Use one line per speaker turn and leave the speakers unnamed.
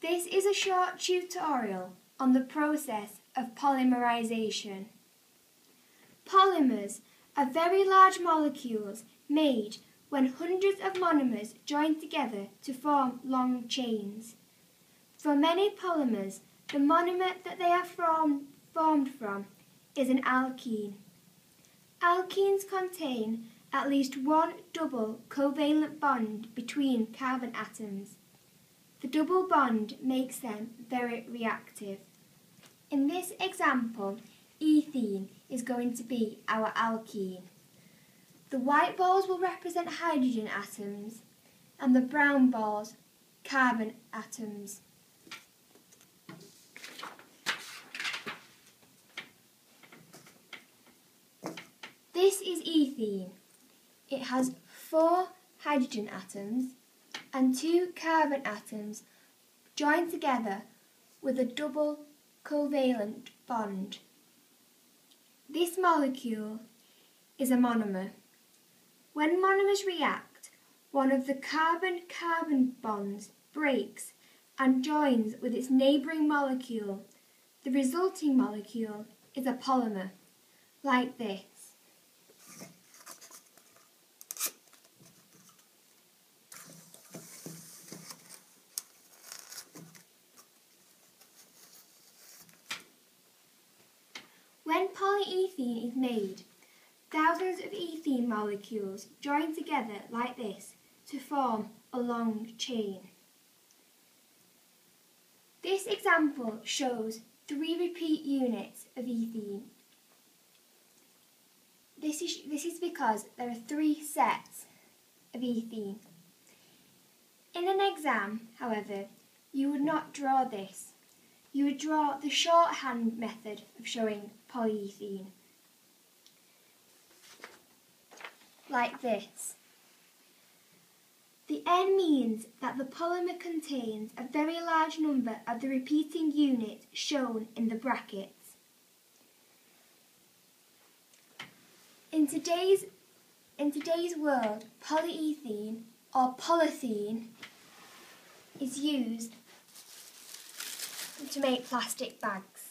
This is a short tutorial on the process of polymerization. Polymers are very large molecules made when hundreds of monomers join together to form long chains. For many polymers, the monomer that they are formed, formed from is an alkene. Alkenes contain at least one double covalent bond between carbon atoms. The double bond makes them very reactive. In this example, ethene is going to be our alkene. The white balls will represent hydrogen atoms and the brown balls carbon atoms. This is ethene. It has four hydrogen atoms and two carbon atoms joined together with a double covalent bond. This molecule is a monomer. When monomers react, one of the carbon-carbon bonds breaks and joins with its neighbouring molecule. The resulting molecule is a polymer, like this. When polyethene is made, thousands of ethene molecules join together like this to form a long chain. This example shows three repeat units of ethene. This is, this is because there are three sets of ethene. In an exam, however, you would not draw this you would draw the shorthand method of showing polyethene. Like this. The N means that the polymer contains a very large number of the repeating units shown in the brackets. In today's, in today's world, polyethene or polythene is used to make plastic bags.